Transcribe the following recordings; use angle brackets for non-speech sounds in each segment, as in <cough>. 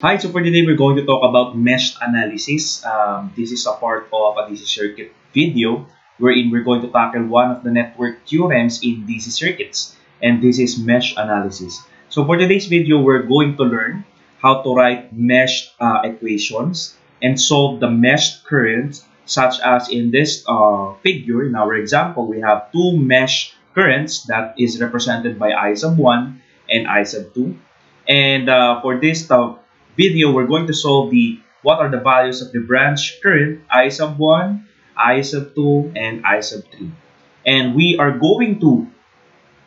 Hi, so for today we're going to talk about mesh analysis. Um, this is a part of a DC circuit video wherein we're going to tackle one of the network theorems in DC circuits and this is mesh analysis. So for today's video, we're going to learn how to write mesh uh, equations and solve the mesh currents such as in this uh, figure, in our example, we have two mesh currents that is represented by I sub 1 and I sub 2. And uh, for this uh, video, we're going to solve the what are the values of the branch current I sub 1, I sub 2, and I sub 3. And we are going to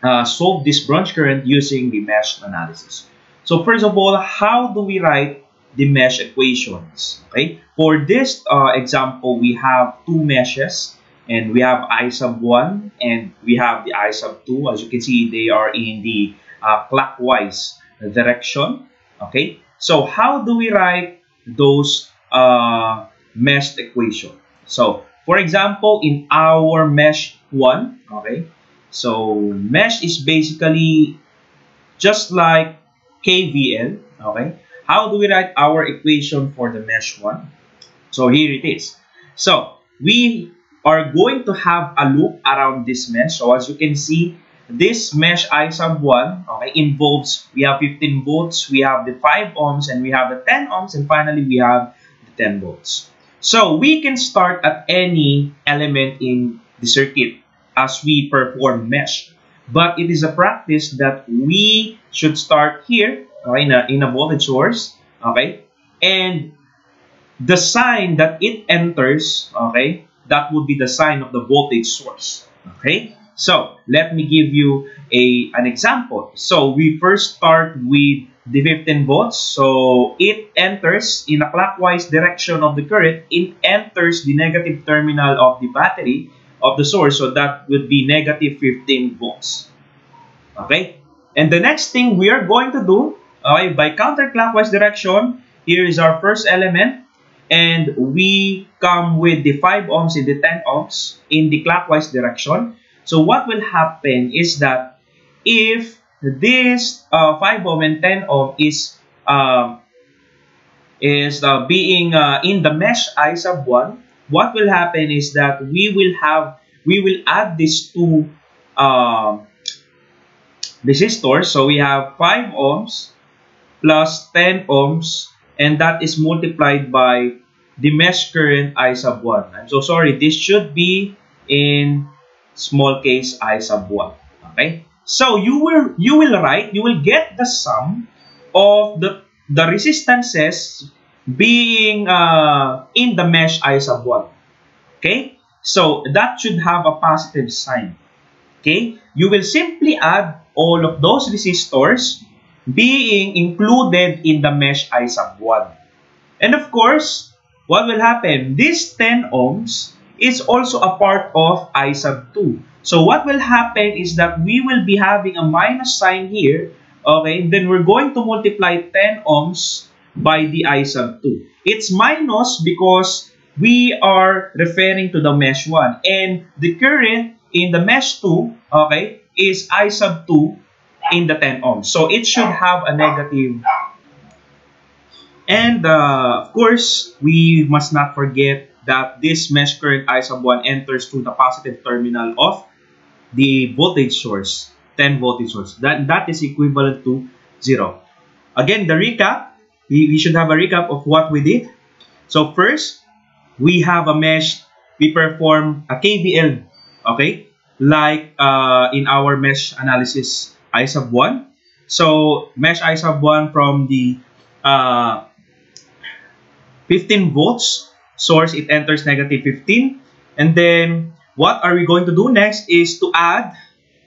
uh, solve this branch current using the mesh analysis. So first of all, how do we write the mesh equations? Okay, for this uh, example, we have two meshes and we have I sub 1 and we have the I sub 2. As you can see, they are in the uh, clockwise direction. Okay, so how do we write those uh, meshed equation? So for example, in our mesh 1, okay, so mesh is basically just like KVL, okay. How do we write our equation for the mesh 1? So here it is. So we are going to have a loop around this mesh. So as you can see, this mesh I sub 1 okay, involves, we have 15 volts, we have the 5 ohms, and we have the 10 ohms, and finally we have the 10 volts. So we can start at any element in the circuit as we perform mesh. But it is a practice that we should start here okay, in, a, in a voltage source. Okay? And the sign that it enters, okay, that would be the sign of the voltage source. Okay? So, let me give you a an example. So, we first start with the 15 volts. So, it enters in a clockwise direction of the current. It enters the negative terminal of the battery of the source. So, that would be negative 15 volts. Okay? And the next thing we are going to do, okay, by counterclockwise direction, here is our first element. And we come with the 5 ohms and the 10 ohms in the clockwise direction. So what will happen is that if this uh, 5 ohm and 10 ohm is uh, is uh, being uh, in the mesh I sub 1, what will happen is that we will have we will add these two uh, resistors. So we have 5 ohms plus 10 ohms and that is multiplied by the mesh current I sub 1. I'm so sorry. This should be in small case i sub 1. Okay? So you will you will write, you will get the sum of the the resistances being uh, in the mesh i sub 1. Okay? So that should have a positive sign. Okay? You will simply add all of those resistors being included in the mesh i sub 1. And of course, what will happen? This 10 ohms is also a part of I sub 2. So what will happen is that we will be having a minus sign here, okay, then we're going to multiply 10 ohms by the I sub 2. It's minus because we are referring to the mesh 1 and the current in the mesh 2, okay, is I sub 2 in the 10 ohms. So it should have a negative. and uh, of course, we must not forget that this mesh current I sub 1 enters through the positive terminal of the voltage source, 10 voltage source. That, that is equivalent to 0. Again, the recap, we, we should have a recap of what we did. So first, we have a mesh, we perform a KVL, okay? Like uh, in our mesh analysis I sub 1. So mesh I sub 1 from the uh, 15 volts source, it enters negative 15. And then, what are we going to do next is to add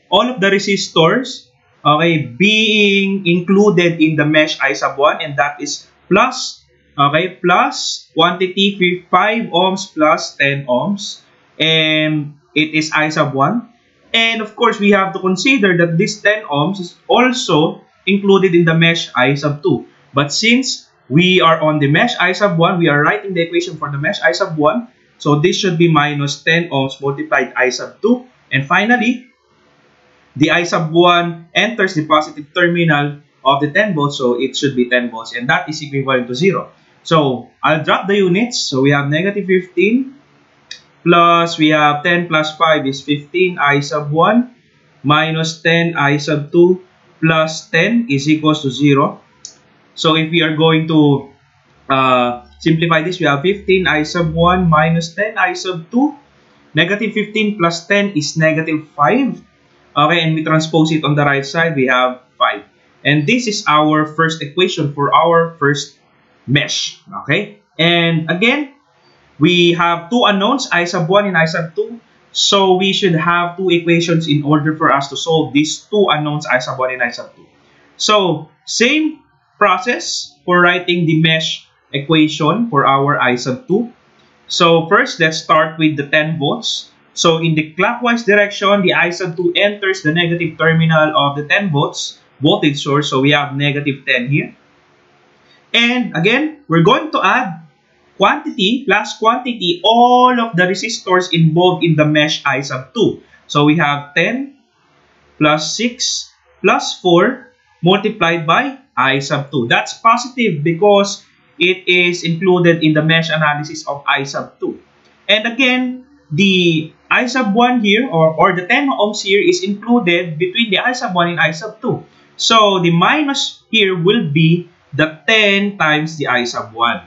all of the resistors, okay, being included in the mesh I sub 1, and that is plus, okay, plus quantity 5 ohms plus 10 ohms, and it is I sub 1. And of course, we have to consider that this 10 ohms is also included in the mesh I sub 2. But since we are on the mesh I sub 1. We are writing the equation for the mesh I sub 1. So this should be minus 10 ohms multiplied I sub 2. And finally, the I sub 1 enters the positive terminal of the 10 volts, so it should be 10 volts, and that is equivalent to 0. So, I'll drop the units. So, we have negative 15 plus, we have 10 plus 5 is 15 I sub 1 minus 10 I sub 2 plus 10 is equals to 0. So, if we are going to uh, simplify this, we have 15 I sub 1 minus 10 I sub 2. Negative 15 plus 10 is negative 5. Okay, and we transpose it on the right side, we have 5. And this is our first equation for our first mesh. Okay, and again, we have two unknowns, i sub 1 and i sub 2. So we should have two equations in order for us to solve these two unknowns, i sub 1 and i sub 2. So, same process for writing the mesh equation for our i sub 2. So first, let's start with the 10 volts. So in the clockwise direction, the I sub 2 enters the negative terminal of the 10 volts voltage source. So we have negative 10 here. And again, we're going to add quantity plus quantity all of the resistors involved in the mesh I sub 2. So we have 10 plus 6 plus 4 multiplied by I sub 2. That's positive because it is included in the mesh analysis of I sub 2. And again, the I sub 1 here or, or the 10 ohms here is included between the I sub 1 and I sub 2. So the minus here will be the 10 times the I sub 1.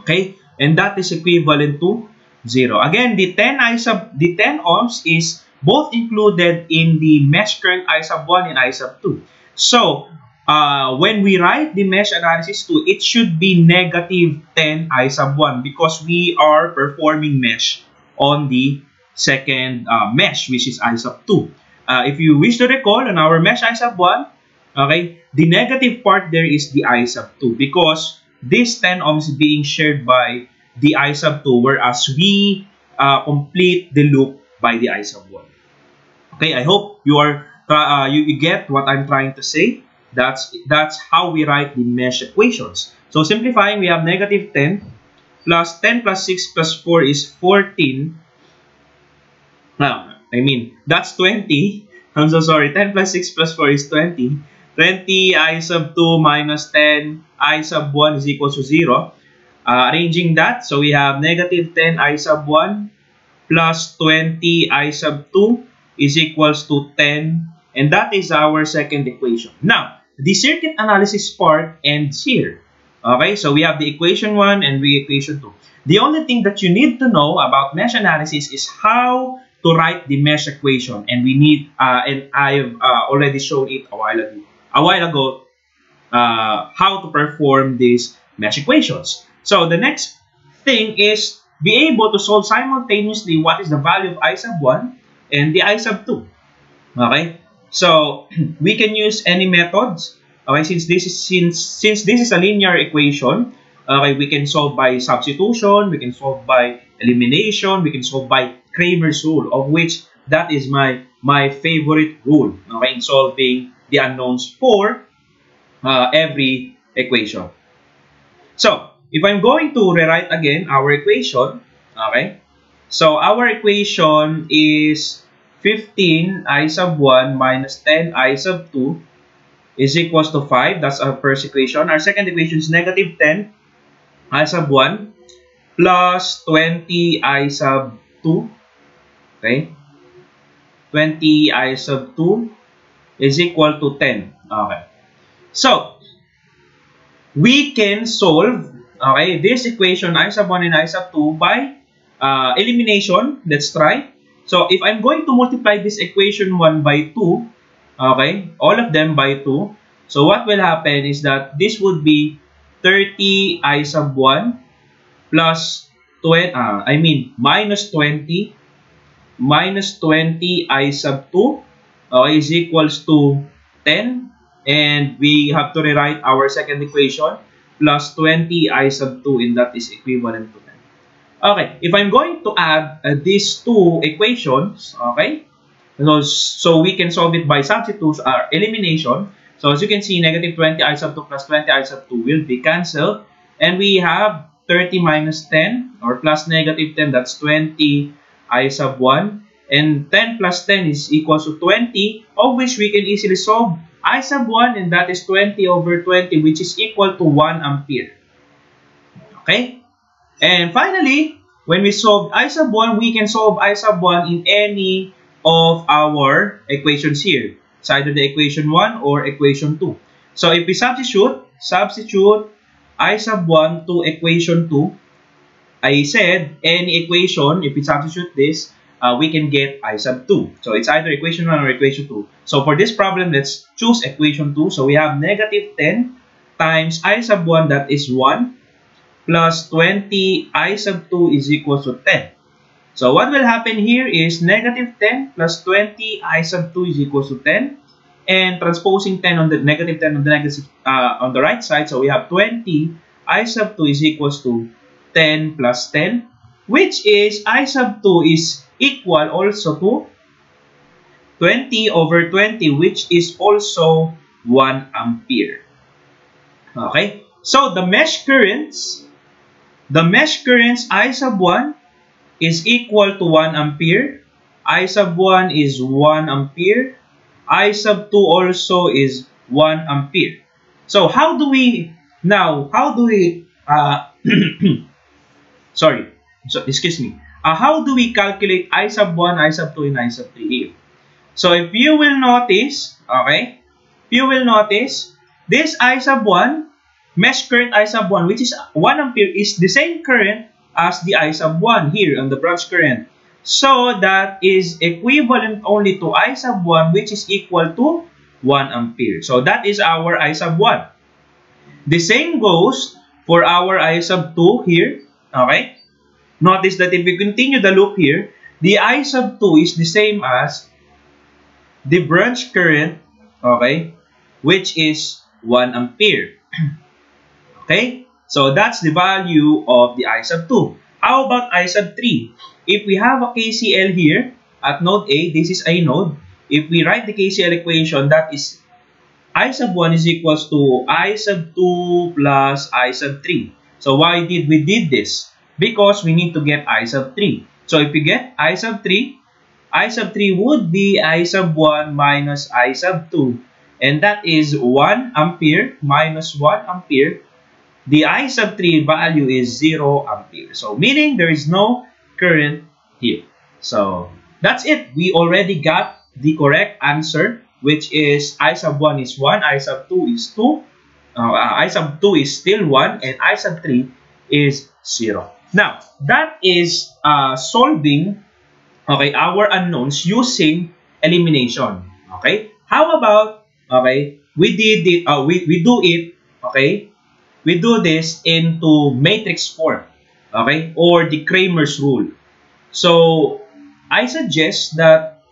Okay? And that is equivalent to 0. Again, the 10 I sub the 10 ohms is both included in the mesh current I sub 1 and I sub 2. So, uh, when we write the mesh analysis 2, it should be negative 10 I sub 1 because we are performing mesh on the second uh, mesh, which is I sub 2. Uh, if you wish to recall, on our mesh I sub 1, okay, the negative part there is the I sub 2 because this 10 ohms is being shared by the I sub 2 whereas we uh, complete the loop by the I sub 1. Okay, I hope you are uh, you, you get what I'm trying to say. That's that's how we write the mesh equations. So simplifying, we have negative 10 plus 10 plus 6 plus 4 is 14. Now, I mean, that's 20. <laughs> I'm so sorry. 10 plus 6 plus 4 is 20. 20 i sub 2 minus 10 i sub 1 is equal to 0. Uh, arranging that, so we have negative 10 i sub 1 plus 20 i sub 2 is equals to 10. And that is our second equation. Now, the circuit analysis part ends here. Okay, so we have the equation 1 and the equation 2. The only thing that you need to know about mesh analysis is how to write the mesh equation. And we need, uh, and I've uh, already shown it a while ago, a while ago uh, how to perform these mesh equations. So the next thing is be able to solve simultaneously what is the value of I sub 1 and the I sub 2. Okay? So <clears throat> we can use any methods Okay, since this is since since this is a linear equation, okay, we can solve by substitution, we can solve by elimination, we can solve by Cramer's rule, of which that is my my favorite rule, okay, in solving the unknowns for uh, every equation. So, if I'm going to rewrite again our equation, okay, so our equation is 15 i sub 1 minus 10 i sub 2 is equals to 5. That's our first equation. Our second equation is negative 10 i sub 1 plus 20 i sub 2. Okay? 20 i sub 2 is equal to 10. Okay. So, we can solve okay, this equation i sub 1 and i sub 2 by uh, elimination. Let's try. So, if I'm going to multiply this equation 1 by 2, Okay? All of them by 2. So what will happen is that this would be 30 i sub 1 plus 20, uh, I mean minus 20 minus 20 i sub 2 uh, is equals to 10 and we have to rewrite our second equation plus 20 i sub 2 and that is equivalent to 10. Okay, if I'm going to add uh, these two equations, okay, so, so we can solve it by substitution or elimination. So as you can see, negative 20 i sub 2 plus 20 i sub 2 will be cancelled. And we have 30 minus 10 or plus negative 10, that's 20 i sub 1. And 10 plus 10 is equal to 20, of which we can easily solve I sub 1 and that is 20 over 20 which is equal to 1 ampere. Okay? And finally, when we solve I sub 1, we can solve I sub 1 in any of our equations here. It's either the equation 1 or equation 2. So if we substitute, substitute I sub 1 to equation 2, I said any equation, if we substitute this, uh, we can get I sub 2. So it's either equation 1 or equation 2. So for this problem, let's choose equation 2. So we have negative 10 times I sub 1 that is 1 plus 20 I sub 2 is equal to 10. So what will happen here is negative 10 plus 20 I sub 2 is equal to 10 and transposing 10 on the negative 10 on the negative uh, on the right side so we have 20 I sub 2 is equal to 10 plus 10 which is I sub 2 is equal also to 20 over 20 which is also 1 ampere. Okay? So the mesh currents the mesh currents I sub 1 is equal to 1 ampere. I sub 1 is 1 ampere. I sub 2 also is 1 ampere. So how do we now how do we uh, <clears throat> sorry so excuse me. Uh, how do we calculate I sub 1 I sub 2 and I sub 3 here? So if you will notice okay if you will notice this I sub 1 mesh current I sub 1 which is 1 ampere is the same current as the I sub 1 here on the branch current so that is equivalent only to I sub 1 which is equal to 1 ampere. So that is our I sub 1. The same goes for our I sub 2 here. Okay? Notice that if we continue the loop here, the I sub 2 is the same as the branch current, okay, which is 1 ampere. <clears throat> okay? So that's the value of the I sub 2. How about I sub 3? If we have a KCL here at node A, this is a node. If we write the KCL equation, that is I sub 1 is equals to I sub 2 plus I sub 3. So why did we did this? Because we need to get I sub 3. So if we get I sub 3, I sub 3 would be I sub 1 minus I sub 2. And that is 1 ampere minus 1 ampere. The I sub 3 value is 0 ampere. So meaning there is no current here. So that's it. We already got the correct answer, which is I sub 1 is 1, I sub 2 is 2, uh, I sub 2 is still 1, and I sub 3 is 0. Now, that is uh, solving okay, our unknowns using elimination. Okay? How about, okay, we did it, uh, we, we do it, okay, we do this into matrix form okay, or the Cramer's rule. So, I suggest that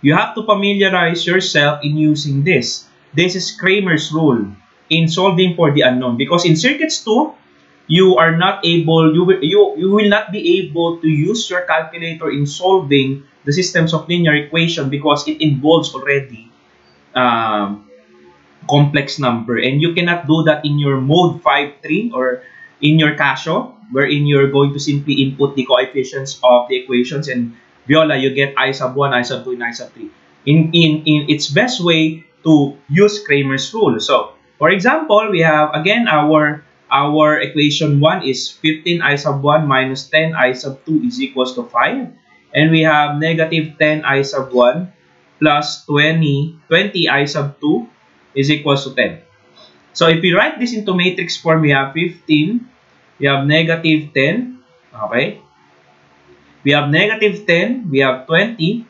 you have to familiarize yourself in using this. This is Cramer's rule in solving for the unknown because in circuits 2, you are not able, you will, you, you will not be able to use your calculator in solving the systems of linear equation because it involves already um, complex number and you cannot do that in your mode 5-3 or in your Casio wherein you're going to simply input the coefficients of the equations and Viola, you get I sub 1, I sub 2, and I sub 3. In, in, in its best way to use Cramer's rule. So, for example, we have, again, our our equation 1 is 15 I sub 1 minus 10 I sub 2 is equals to 5. And we have negative 10 I sub 1 plus 20, 20 I sub 2 is equals to 10. So if we write this into matrix form, we have 15 we have negative 10. Okay. We have negative 10. We have 20.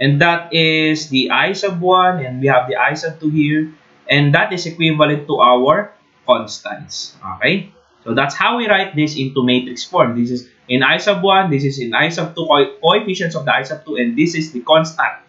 And that is the I sub 1. And we have the I sub 2 here. And that is equivalent to our constants. Okay. So that's how we write this into matrix form. This is in I sub 1. This is in I sub 2 co coefficients of the I sub 2. And this is the constant.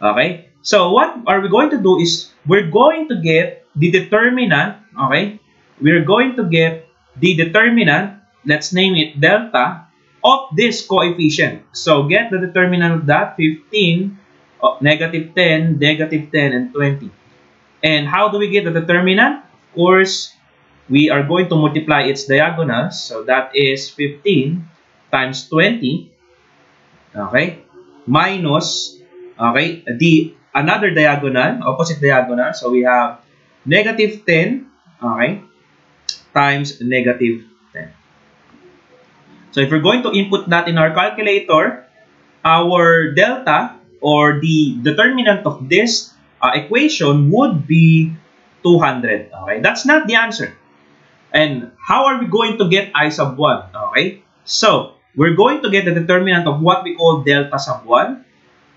Okay. So what are we going to do is we're going to get the determinant. Okay. We're going to get the determinant, let's name it delta, of this coefficient. So get the determinant of that, 15, oh, negative 10, negative 10, and 20. And how do we get the determinant? Of course, we are going to multiply its diagonals. So that is 15 times 20, okay, minus, okay, the another diagonal, opposite diagonal. So we have negative 10, okay, times negative 10. So if we're going to input that in our calculator, our delta or the determinant of this uh, equation would be 200. Okay, that's not the answer. And how are we going to get I sub 1? Okay, so we're going to get the determinant of what we call delta sub 1.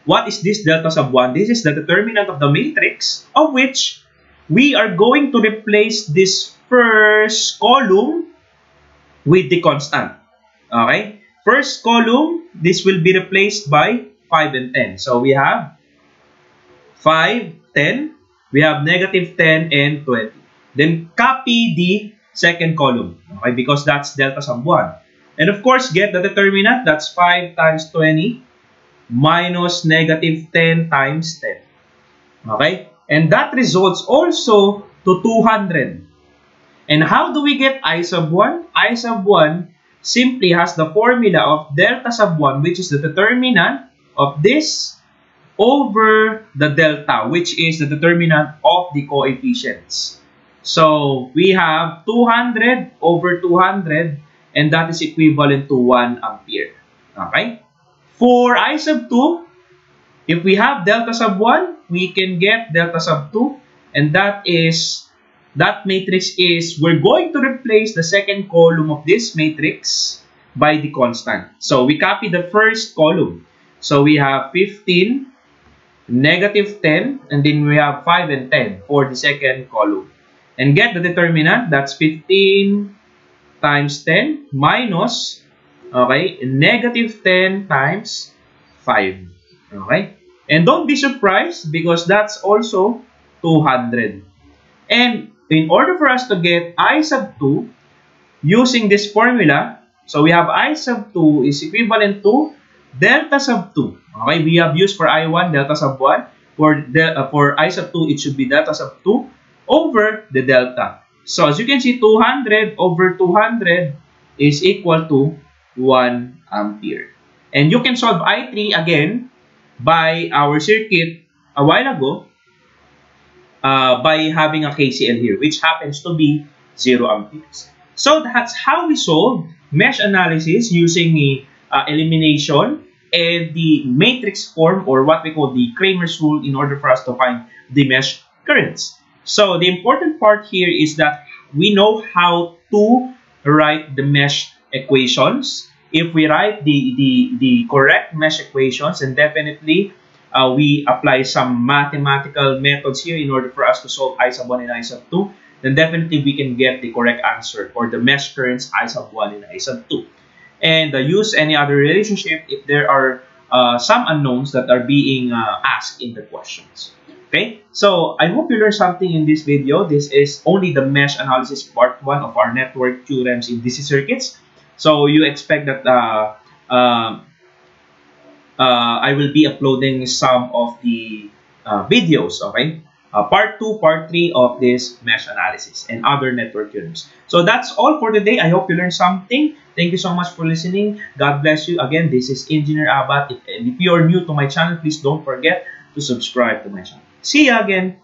What is this delta sub 1? This is the determinant of the matrix of which we are going to replace this first column with the constant. Okay? First column, this will be replaced by 5 and 10. So we have 5, 10. We have negative 10 and 20. Then copy the second column. Okay? Because that's delta sub 1. And of course, get the determinant. That's 5 times 20 minus negative 10 times 10. Okay? And that results also to 200. And how do we get I sub 1? I sub 1 simply has the formula of delta sub 1, which is the determinant of this over the delta, which is the determinant of the coefficients. So, we have 200 over 200, and that is equivalent to 1 ampere. Okay? For I sub 2, if we have delta sub 1, we can get delta sub 2. And that is, that matrix is, we're going to replace the second column of this matrix by the constant. So we copy the first column. So we have 15, negative 10, and then we have 5 and 10 for the second column. And get the determinant, that's 15 times 10 minus Okay? Negative 10 times 5. Okay? And don't be surprised because that's also 200. And in order for us to get I sub 2, using this formula, so we have I sub 2 is equivalent to delta sub 2. Okay? We have used for I1 delta sub 1. For, the, uh, for I sub 2, it should be delta sub 2 over the delta. So as you can see, 200 over 200 is equal to 1 ampere. And you can solve I3 again by our circuit a while ago uh, by having a KCL here, which happens to be 0 amperes. So that's how we solve mesh analysis using the uh, elimination and the matrix form or what we call the Cramer's rule in order for us to find the mesh currents. So the important part here is that we know how to write the mesh equations. If we write the, the, the correct mesh equations, and definitely uh, we apply some mathematical methods here in order for us to solve I sub 1 and I sub 2, then definitely we can get the correct answer or the mesh currents I sub 1 and I sub 2. And uh, use any other relationship if there are uh, some unknowns that are being uh, asked in the questions. Okay, so I hope you learned something in this video. This is only the mesh analysis part 1 of our network theorems in DC circuits. So you expect that uh, uh, uh, I will be uploading some of the uh, videos, okay? Uh, part 2, part 3 of this mesh analysis and other network theorems. So that's all for today. I hope you learned something. Thank you so much for listening. God bless you. Again, this is Engineer Abat. and if you are new to my channel, please don't forget to subscribe to my channel. See you again.